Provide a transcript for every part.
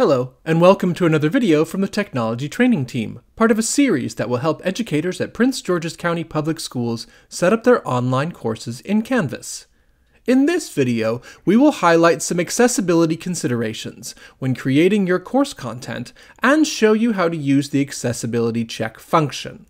Hello, and welcome to another video from the Technology Training Team, part of a series that will help educators at Prince George's County Public Schools set up their online courses in Canvas. In this video, we will highlight some accessibility considerations when creating your course content and show you how to use the accessibility check function.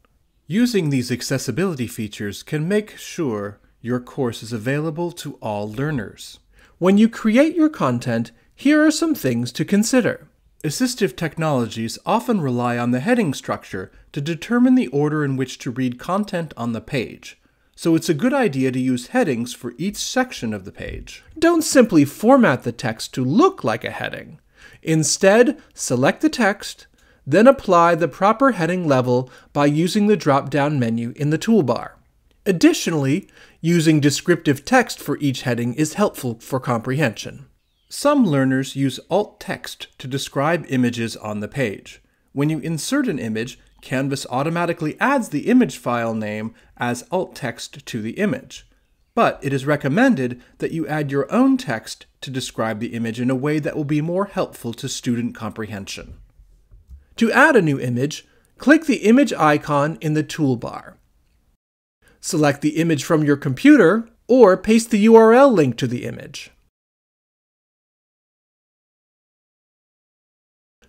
Using these accessibility features can make sure your course is available to all learners. When you create your content, here are some things to consider. Assistive technologies often rely on the heading structure to determine the order in which to read content on the page, so it's a good idea to use headings for each section of the page. Don't simply format the text to look like a heading. Instead, select the text, then apply the proper heading level by using the drop-down menu in the toolbar. Additionally, using descriptive text for each heading is helpful for comprehension. Some learners use alt text to describe images on the page. When you insert an image, Canvas automatically adds the image file name as alt text to the image. But it is recommended that you add your own text to describe the image in a way that will be more helpful to student comprehension. To add a new image, click the image icon in the toolbar. Select the image from your computer or paste the URL link to the image.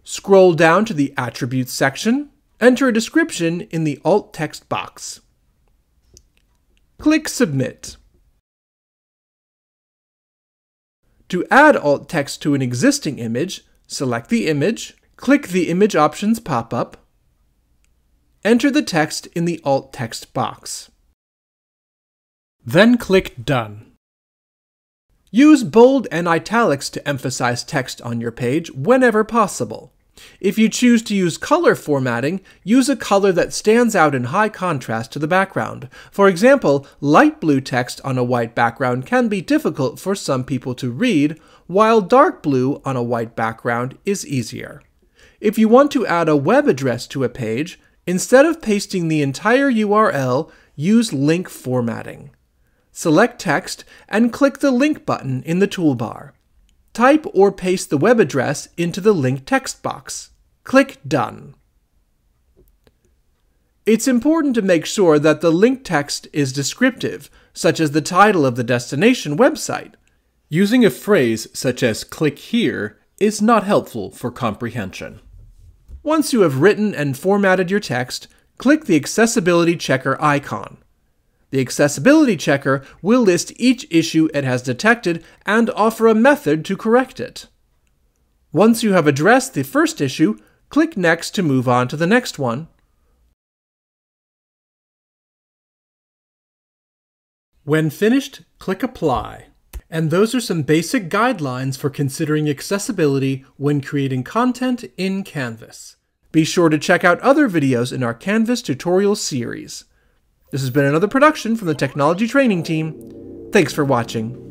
Scroll down to the Attributes section, enter a description in the alt text box. Click Submit. To add alt text to an existing image, select the image, click the Image Options pop-up, enter the text in the alt text box. Then click Done. Use bold and italics to emphasize text on your page whenever possible. If you choose to use color formatting, use a color that stands out in high contrast to the background. For example, light blue text on a white background can be difficult for some people to read, while dark blue on a white background is easier. If you want to add a web address to a page, instead of pasting the entire URL, use link formatting. Select text and click the link button in the toolbar. Type or paste the web address into the link text box. Click Done. It's important to make sure that the link text is descriptive, such as the title of the destination website. Using a phrase such as click here is not helpful for comprehension. Once you have written and formatted your text, click the Accessibility Checker icon. The accessibility checker will list each issue it has detected and offer a method to correct it. Once you have addressed the first issue, click Next to move on to the next one. When finished, click Apply. And those are some basic guidelines for considering accessibility when creating content in Canvas. Be sure to check out other videos in our Canvas tutorial series. This has been another production from the Technology Training Team. Thanks for watching.